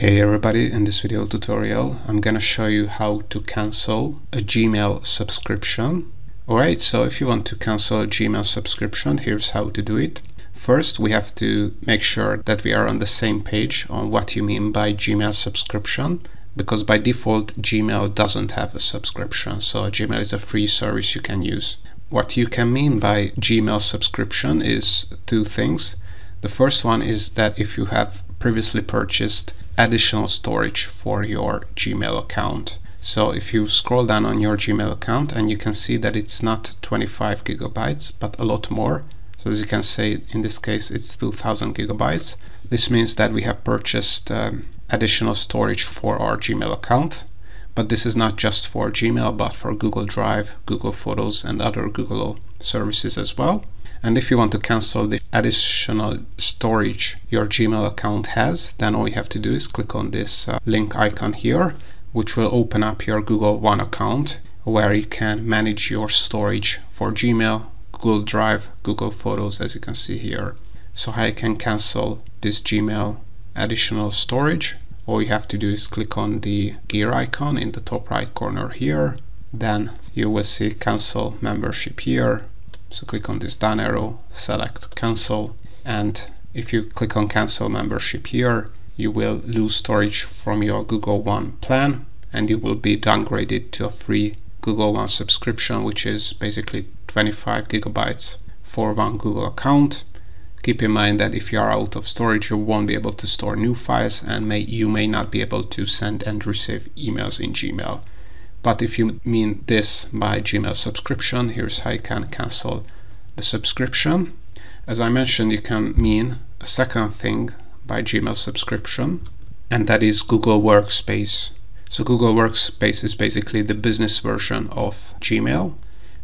Hey everybody, in this video tutorial I'm gonna show you how to cancel a Gmail subscription. Alright, so if you want to cancel a Gmail subscription, here's how to do it. First, we have to make sure that we are on the same page on what you mean by Gmail subscription because by default Gmail doesn't have a subscription, so Gmail is a free service you can use. What you can mean by Gmail subscription is two things. The first one is that if you have previously purchased additional storage for your Gmail account. So if you scroll down on your Gmail account and you can see that it's not 25 gigabytes, but a lot more. So as you can see, in this case, it's 2000 gigabytes. This means that we have purchased um, additional storage for our Gmail account. But this is not just for Gmail, but for Google Drive, Google Photos, and other Google services as well. And if you want to cancel the additional storage your Gmail account has, then all you have to do is click on this uh, link icon here, which will open up your Google One account where you can manage your storage for Gmail, Google Drive, Google Photos, as you can see here. So I can cancel this Gmail additional storage. All you have to do is click on the gear icon in the top right corner here. Then you will see cancel membership here so click on this down arrow, select cancel, and if you click on cancel membership here, you will lose storage from your Google One plan and you will be downgraded to a free Google One subscription, which is basically 25 gigabytes for one Google account. Keep in mind that if you are out of storage, you won't be able to store new files and may, you may not be able to send and receive emails in Gmail. But if you mean this by Gmail subscription, here's how you can cancel the subscription. As I mentioned, you can mean a second thing by Gmail subscription, and that is Google Workspace. So Google Workspace is basically the business version of Gmail,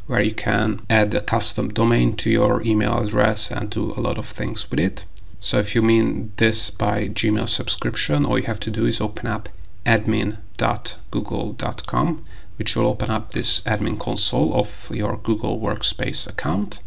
where you can add a custom domain to your email address and do a lot of things with it. So if you mean this by Gmail subscription, all you have to do is open up admin.google.com, which will open up this admin console of your Google Workspace account.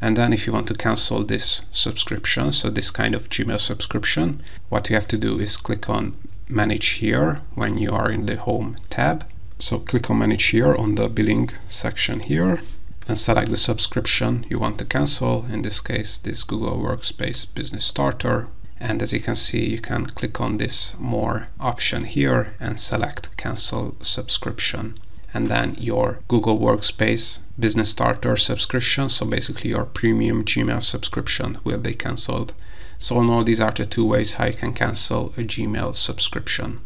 And then if you want to cancel this subscription, so this kind of Gmail subscription, what you have to do is click on manage here when you are in the home tab. So click on manage here on the billing section here and select the subscription you want to cancel. In this case, this Google Workspace Business Starter and as you can see you can click on this more option here and select cancel subscription. And then your Google Workspace Business Starter subscription. So basically your premium Gmail subscription will be cancelled so in all these are the two ways how you can cancel a Gmail subscription